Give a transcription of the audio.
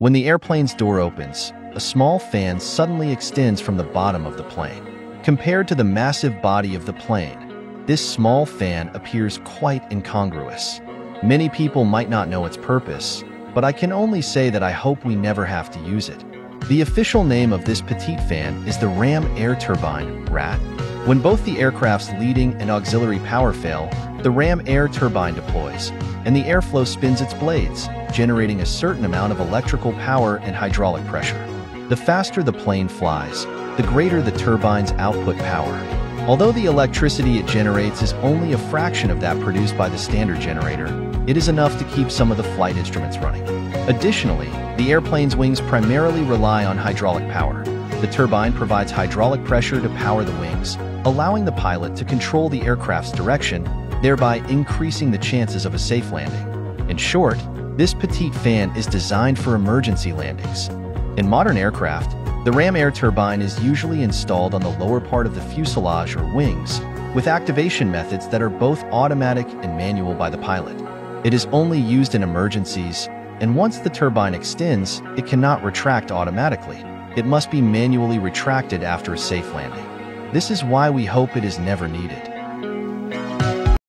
When the airplane's door opens, a small fan suddenly extends from the bottom of the plane. Compared to the massive body of the plane, this small fan appears quite incongruous. Many people might not know its purpose, but I can only say that I hope we never have to use it. The official name of this petite fan is the Ram Air Turbine, RAT. When both the aircraft's leading and auxiliary power fail, the Ram Air Turbine deploys, and the airflow spins its blades, generating a certain amount of electrical power and hydraulic pressure. The faster the plane flies, the greater the turbine's output power. Although the electricity it generates is only a fraction of that produced by the standard generator, it is enough to keep some of the flight instruments running. Additionally, the airplane's wings primarily rely on hydraulic power. The turbine provides hydraulic pressure to power the wings, allowing the pilot to control the aircraft's direction, thereby increasing the chances of a safe landing. In short, this petite fan is designed for emergency landings. In modern aircraft, the ram air turbine is usually installed on the lower part of the fuselage or wings, with activation methods that are both automatic and manual by the pilot. It is only used in emergencies, and once the turbine extends, it cannot retract automatically. It must be manually retracted after a safe landing. This is why we hope it is never needed.